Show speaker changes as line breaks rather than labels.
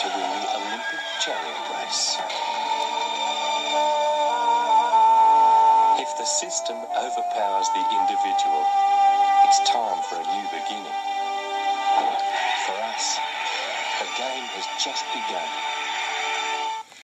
to win the Olympic chariot race. If the system overpowers the individual, it's time for a new beginning. For us, the game has just begun.